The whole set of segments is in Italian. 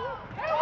Hey!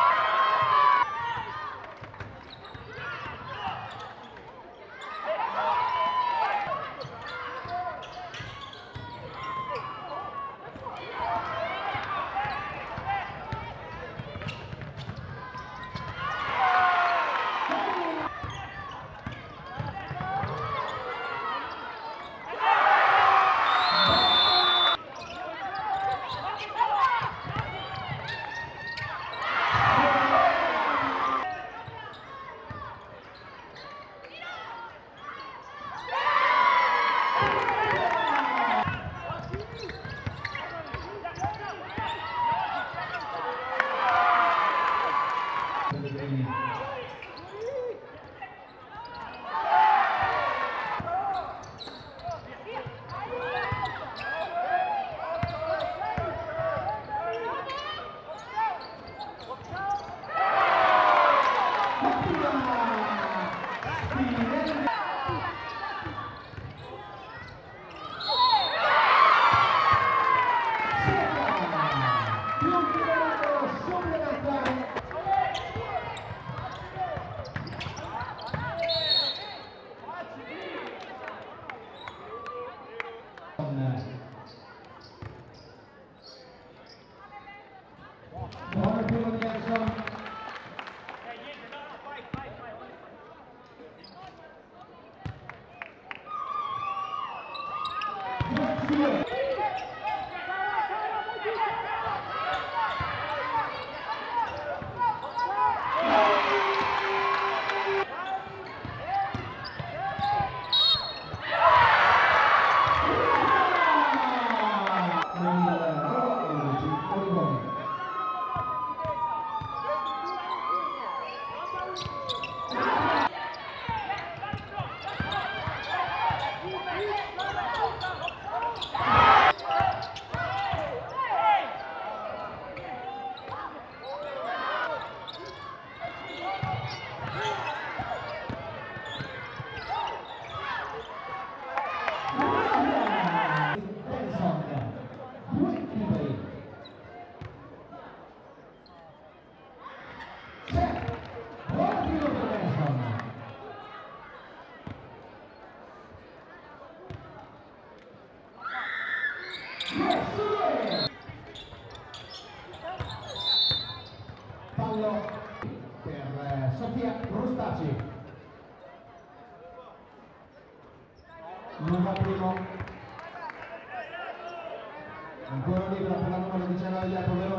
Yeah. Fallo per eh, Sofia Crostacci. Luca primo. Ancora libera per la numero 19 di Verona.